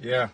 Yeah.